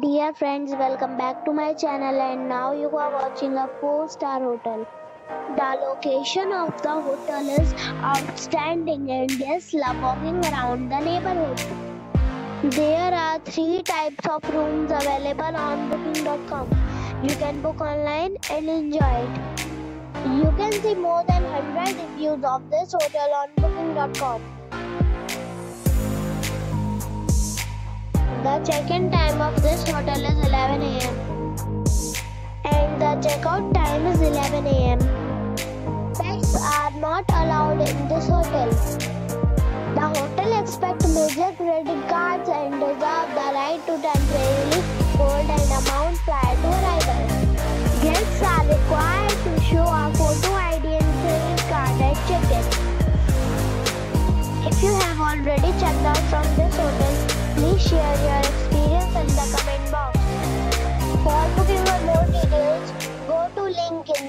Dear friends, welcome back to my channel and now you are watching a 4-star hotel. The location of the hotel is outstanding and guests love walking around the neighborhood. There are 3 types of rooms available on booking.com. You can book online and enjoy it. You can see more than 100 reviews of this hotel on booking.com. The check-in time of this hotel is 11 a.m. and the checkout time is 11 a.m. Pets are not allowed in this hotel. The hotel expects major credit cards and reserve the right to temporarily hold an amount prior to arrival. Guests are required to show a photo ID and credit card at check-in. If you have already checked out from this hotel,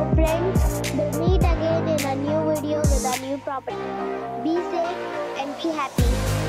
So friends, we'll meet again in a new video with a new property. Be safe and be happy.